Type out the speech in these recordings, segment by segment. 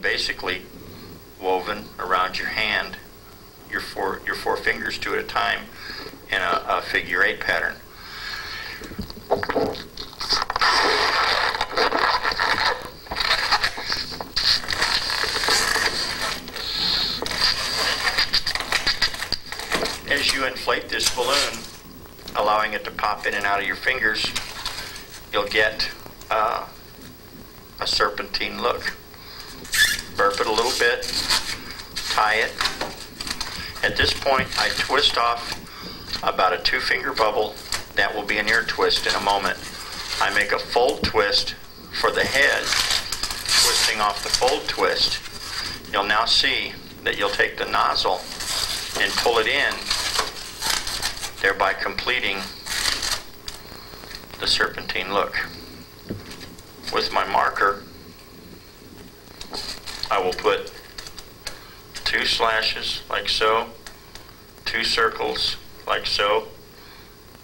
basically woven around your hand, your four your four fingers two at a time, in a, a figure eight pattern. As you inflate this balloon, allowing it to pop in and out of your fingers, you'll get uh, a serpentine look. Burp it a little bit, tie it. At this point, I twist off about a two finger bubble. That will be an ear twist in a moment. I make a fold twist for the head, twisting off the fold twist. You'll now see that you'll take the nozzle and pull it in, thereby completing the serpentine look. With my marker, I will put two slashes like so, two circles like so,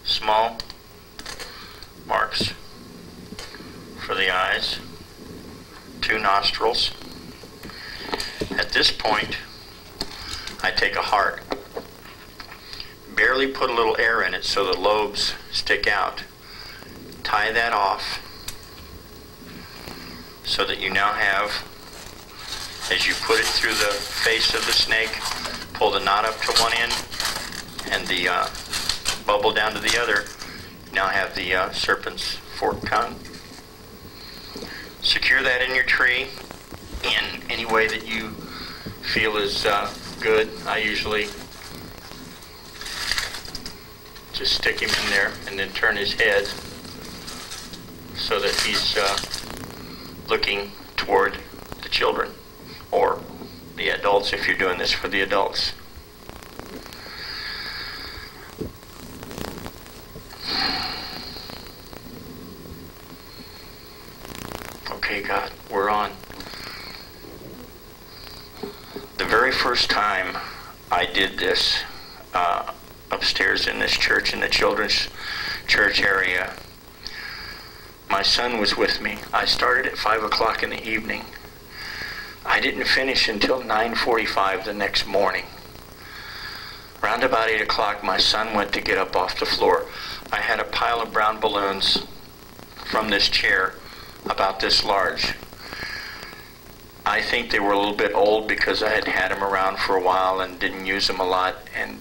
small marks for the eyes, two nostrils. At this point, I take a heart, barely put a little air in it so the lobes stick out, tie that off so that you now have, as you put it through the face of the snake, pull the knot up to one end and the uh, bubble down to the other, now have the uh, serpent's forked tongue. Secure that in your tree in any way that you feel is uh, good. I usually just stick him in there and then turn his head so that he's uh, looking toward the children adults if you're doing this for the adults. Okay, God, we're on. The very first time I did this uh, upstairs in this church, in the children's church area, my son was with me. I started at 5 o'clock in the evening. I didn't finish until 9.45 the next morning. Around about 8 o'clock, my son went to get up off the floor. I had a pile of brown balloons from this chair about this large. I think they were a little bit old because I had had them around for a while and didn't use them a lot and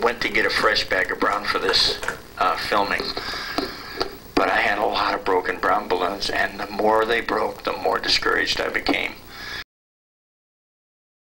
went to get a fresh bag of brown for this uh, filming. But I had a lot of broken brown balloons and the more they broke, the more discouraged I became.